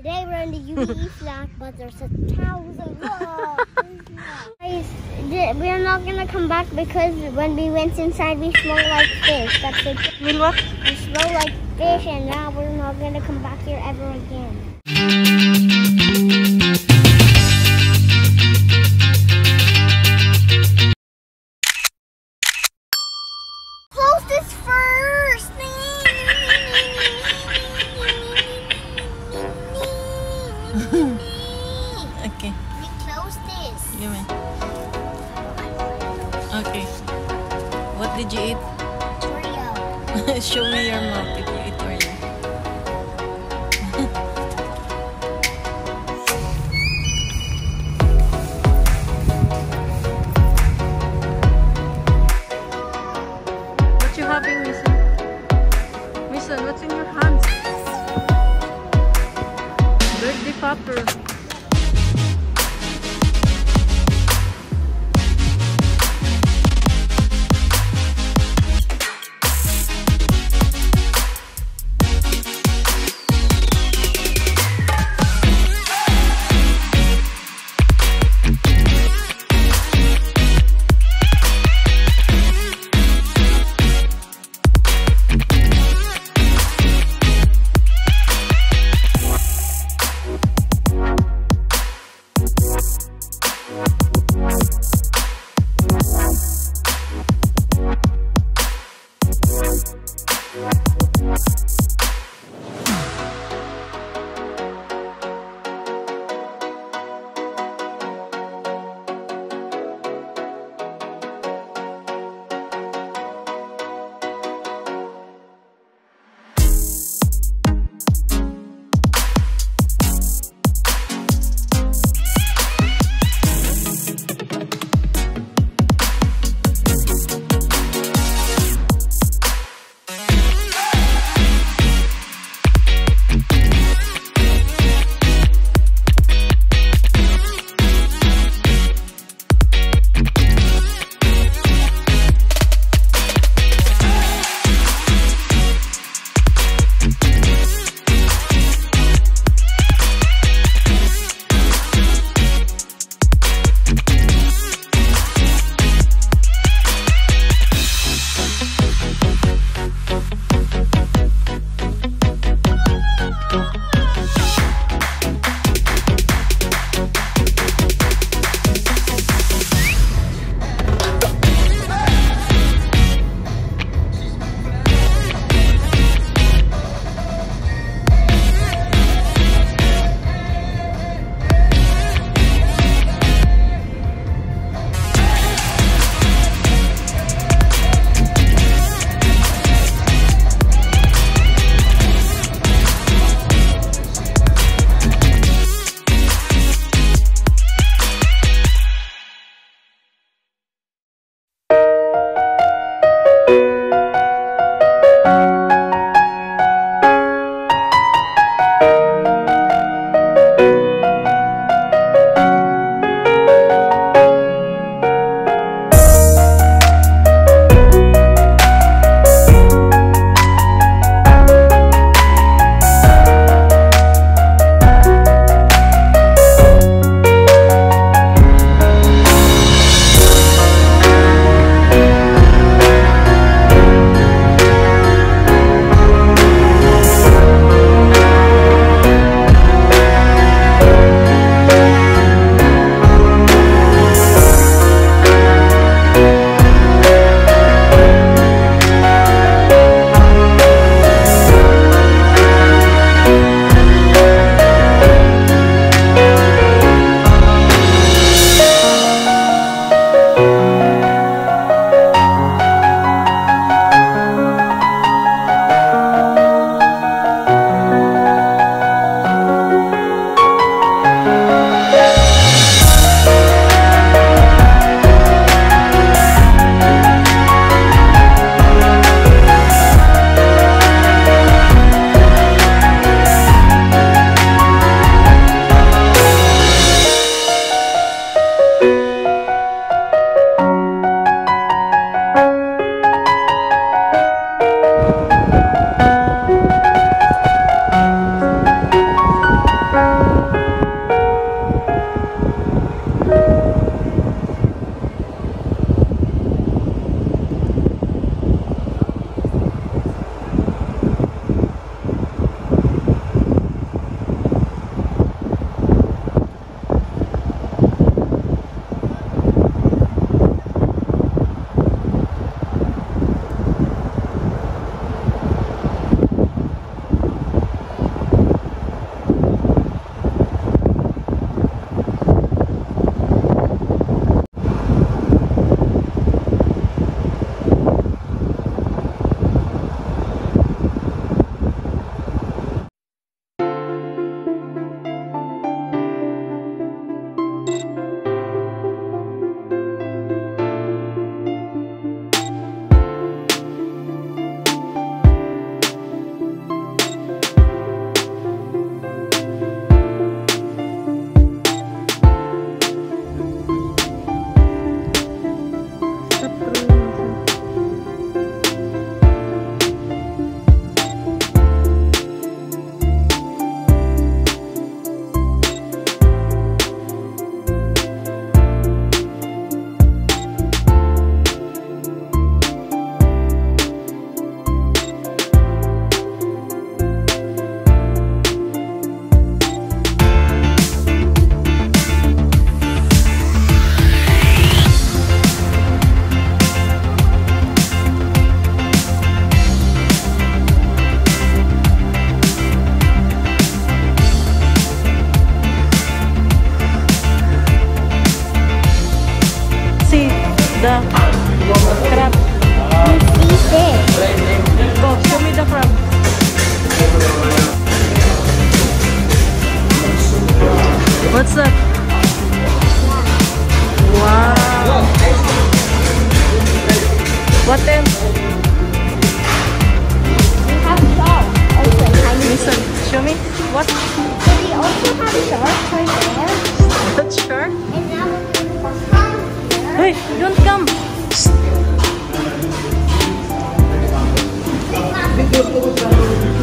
Today we're in the UBE flat, but there's a thousand. Guys, we're not gonna come back because when we went inside, we smelled like fish. That's it. Will what? We smell like fish, and now we're not gonna come back here ever again.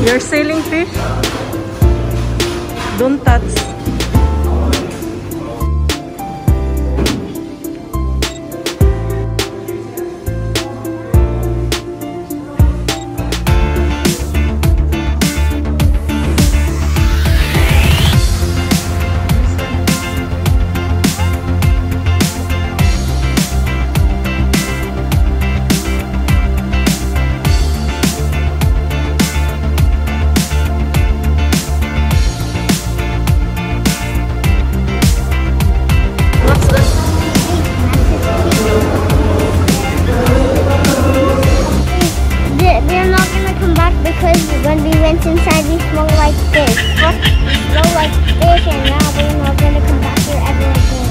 You're selling fish? Don't touch. when we went inside we smelled like this. We Smelled like this and now we're not gonna come back here ever again.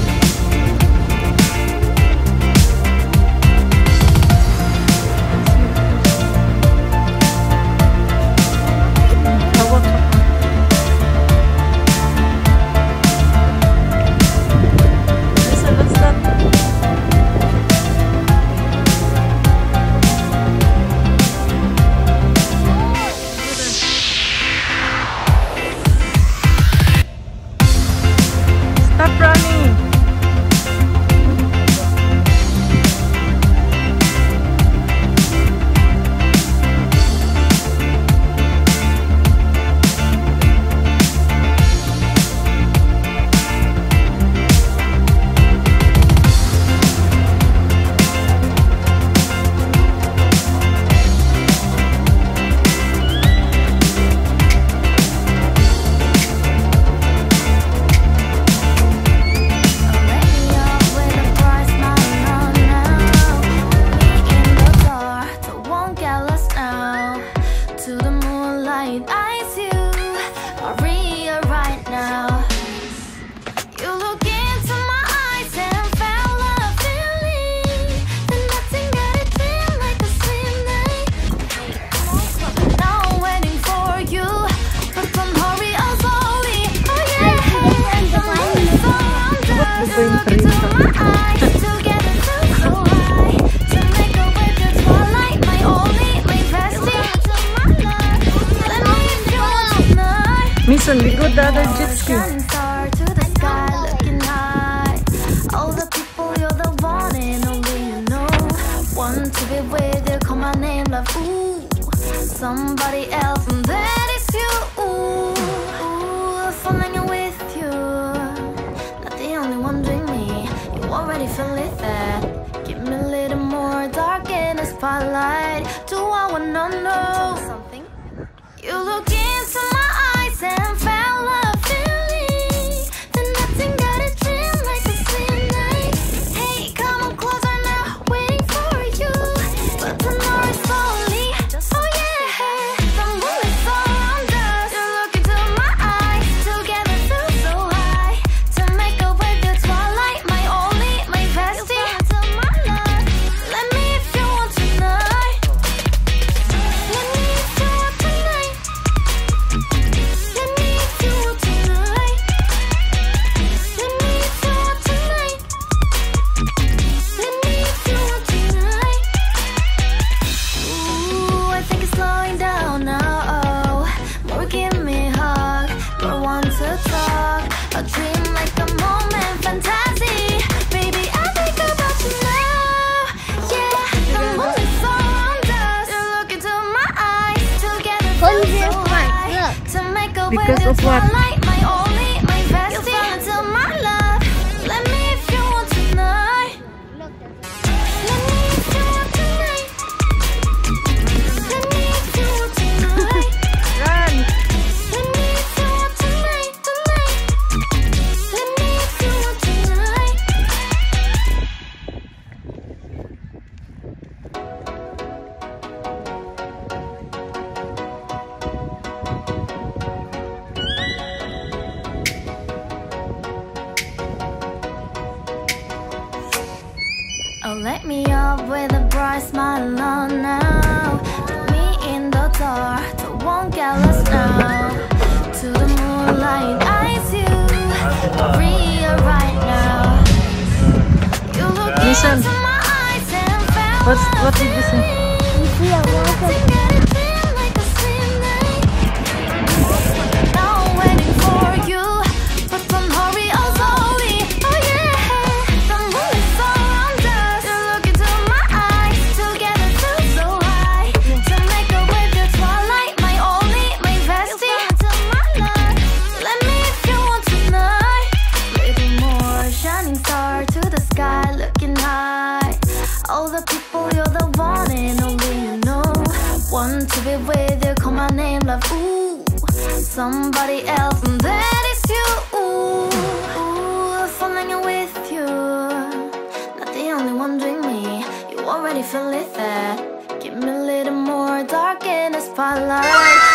он бегут, да, да. fall because of what? Listen. What's, what did you say? somebody else. And that is you. Ooh, if I'm with you. Not the only one doing me. You already feel it there. Give me a little more dark in the spotlight.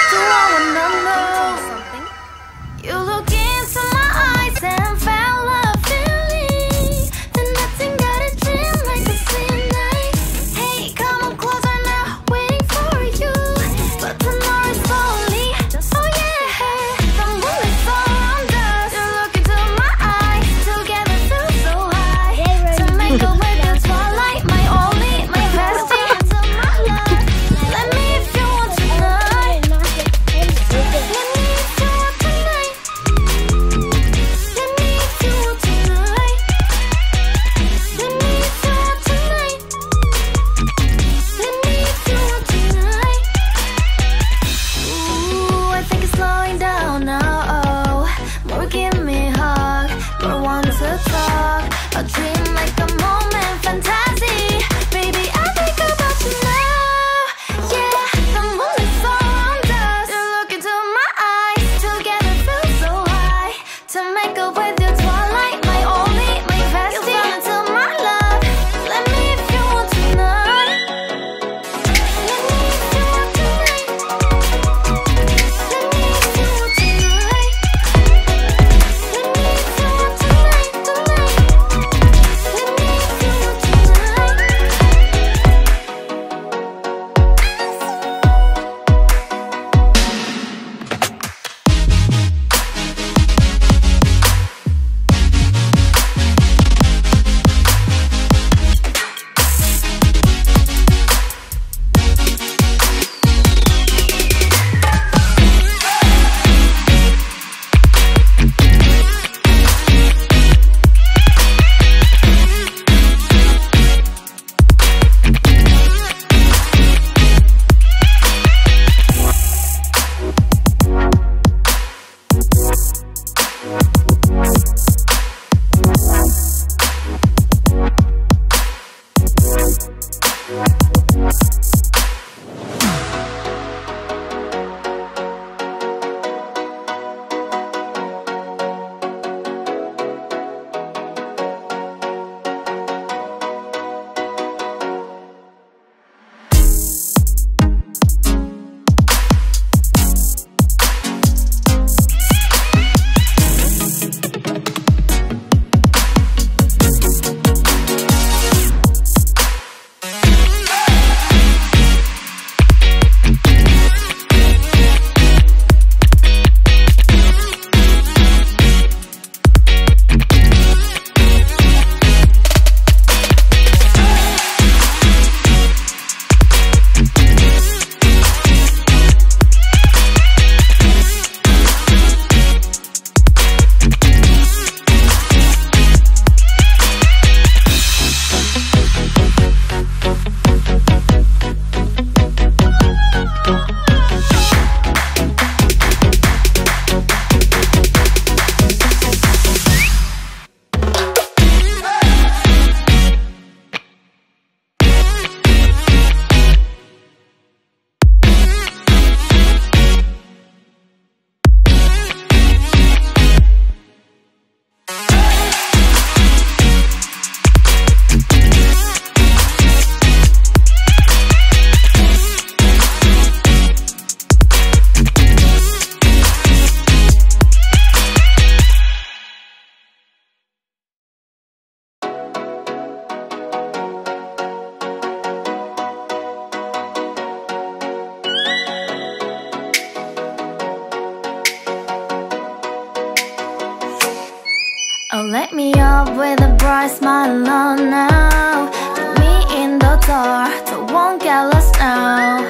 Light me up with a bright smile on now Put me in the dark, so won't get lost now.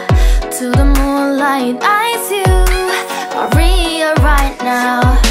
To the moonlight, eyes you Maria right now.